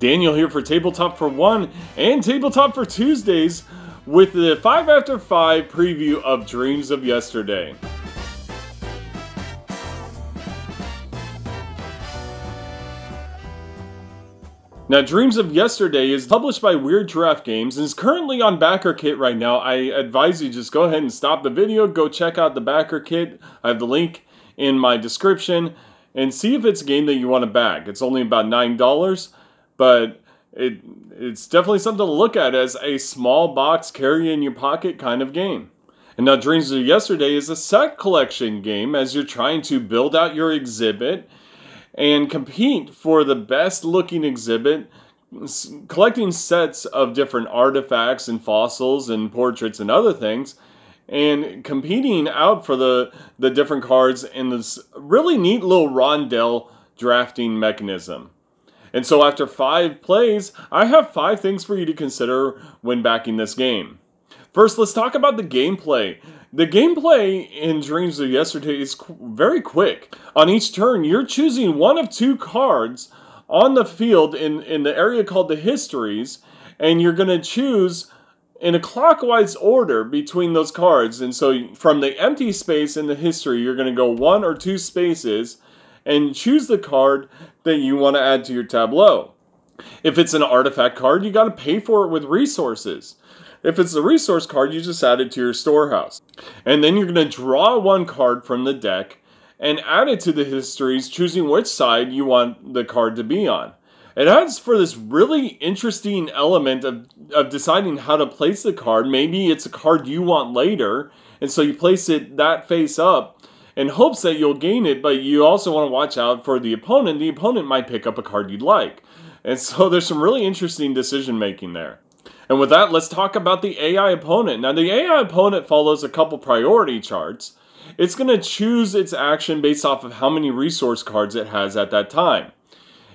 Daniel here for Tabletop for One and Tabletop for Tuesdays with the 5 after 5 preview of Dreams of Yesterday. Now, Dreams of Yesterday is published by Weird Giraffe Games and is currently on BackerKit right now. I advise you just go ahead and stop the video, go check out the BackerKit. I have the link in my description and see if it's a game that you want to back. It's only about $9, but it it's definitely something to look at as a small box carry in your pocket kind of game. And now Dreams of Yesterday is a set collection game as you're trying to build out your exhibit and compete for the best looking exhibit, collecting sets of different artifacts and fossils and portraits and other things, and competing out for the, the different cards in this really neat little rondel drafting mechanism. And so after five plays, I have five things for you to consider when backing this game. First, let's talk about the gameplay. The gameplay in Dreams of Yesterday is very quick. On each turn, you're choosing one of two cards on the field in, in the area called the Histories, and you're going to choose in a clockwise order between those cards. And so from the empty space in the history, you're going to go one or two spaces and choose the card that you want to add to your tableau. If it's an artifact card, you got to pay for it with resources. If it's a resource card, you just add it to your storehouse. And then you're going to draw one card from the deck and add it to the histories, choosing which side you want the card to be on. It adds for this really interesting element of, of deciding how to place the card. Maybe it's a card you want later, and so you place it that face up in hopes that you'll gain it, but you also want to watch out for the opponent. The opponent might pick up a card you'd like. And so there's some really interesting decision making there. And with that, let's talk about the AI opponent. Now, the AI opponent follows a couple priority charts. It's going to choose its action based off of how many resource cards it has at that time.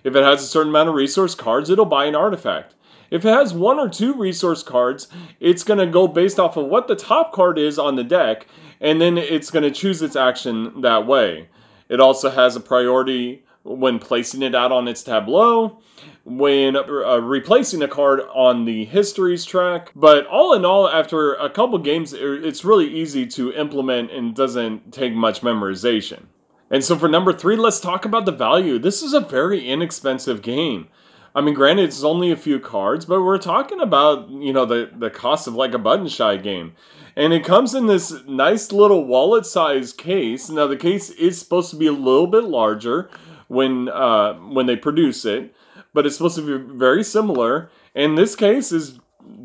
If it has a certain amount of resource cards, it'll buy an artifact. If it has one or two resource cards, it's going to go based off of what the top card is on the deck, and then it's going to choose its action that way. It also has a priority when placing it out on its tableau, when uh, replacing a card on the histories track. But all in all, after a couple games, it's really easy to implement and doesn't take much memorization. And so for number three, let's talk about the value. This is a very inexpensive game. I mean, granted, it's only a few cards, but we're talking about, you know, the, the cost of like a Button Shy game. And it comes in this nice little wallet size case. Now, the case is supposed to be a little bit larger, when uh, when they produce it, but it's supposed to be very similar. And this case is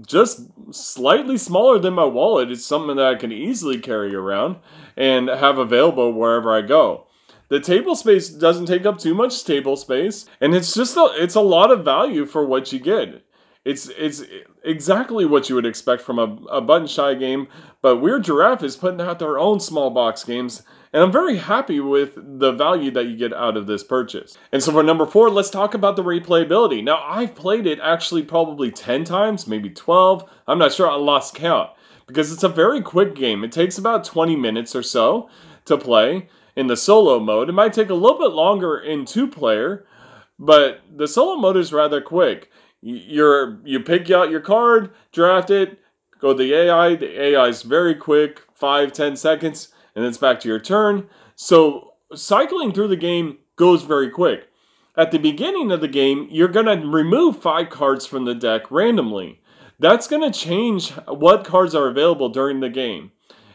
just slightly smaller than my wallet. It's something that I can easily carry around and have available wherever I go. The table space doesn't take up too much table space, and it's just a, it's a lot of value for what you get. It's it's exactly what you would expect from a, a Button Shy game, but Weird Giraffe is putting out their own small box games and I'm very happy with the value that you get out of this purchase. And so for number four, let's talk about the replayability. Now, I've played it actually probably 10 times, maybe 12. I'm not sure, I lost count. Because it's a very quick game. It takes about 20 minutes or so to play in the solo mode. It might take a little bit longer in two player, but the solo mode is rather quick. You're you pick out your card, draft it, go to the AI. The AI is very quick, five ten seconds and it's back to your turn. So cycling through the game goes very quick. At the beginning of the game, you're going to remove five cards from the deck randomly. That's going to change what cards are available during the game.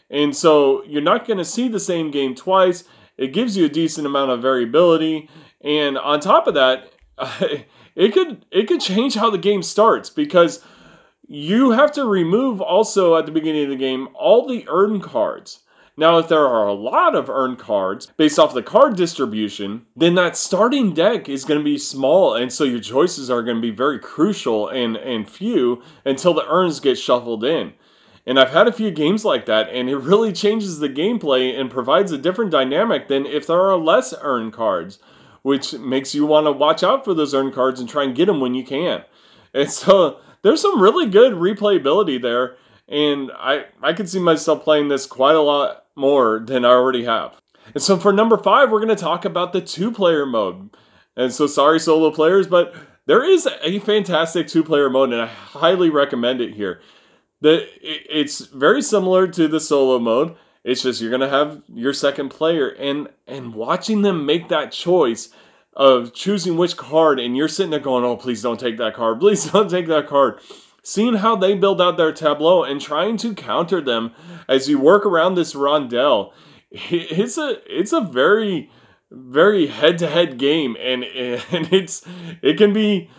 And so you're not going to see the same game twice. It gives you a decent amount of variability. And on top of that, it could it could change how the game starts because you have to remove also at the beginning of the game all the urn cards. Now, if there are a lot of urn cards based off the card distribution, then that starting deck is going to be small, and so your choices are going to be very crucial and, and few until the urns get shuffled in. And I've had a few games like that, and it really changes the gameplay and provides a different dynamic than if there are less earned cards, which makes you want to watch out for those earned cards and try and get them when you can. And so there's some really good replayability there, and I, I can see myself playing this quite a lot more than I already have. And so for number five, we're going to talk about the two player mode. And so sorry, solo players, but there is a fantastic two-player mode, and I highly recommend it here. The it's very similar to the solo mode. It's just you're gonna have your second player, and and watching them make that choice of choosing which card, and you're sitting there going, "Oh, please don't take that card. Please don't take that card." Seeing how they build out their tableau and trying to counter them as you work around this rondel, it's a it's a very very head-to-head game, and and it's it can be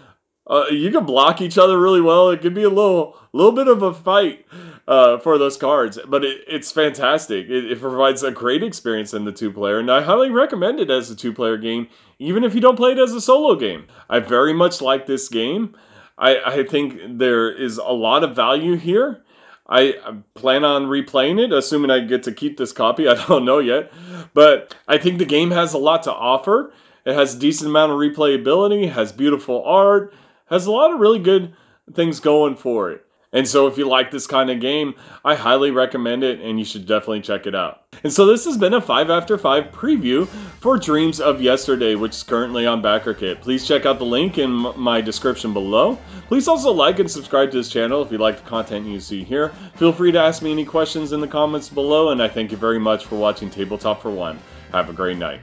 uh, you can block each other really well. It could be a little little bit of a fight uh, for those cards, but it, it's fantastic. It, it, provides a great experience in the two player, and I highly recommend it as a two player game, even if you don't play it as a solo game. I very much like this game. I, I think there is a lot of value here. I plan on replaying it, assuming I get to keep this copy. I don't know yet. But I think the game has a lot to offer. It has a decent amount of replayability, has beautiful art, has a lot of really good things going for it. And so if you like this kind of game, I highly recommend it and you should definitely check it out. And so this has been a 5 after 5 preview for Dreams of Yesterday, which is currently on BackerKit. Please check out the link in my description below. Please also like and subscribe to this channel if you like the content you see here. Feel free to ask me any questions in the comments below, and I thank you very much for watching Tabletop for One. Have a great night.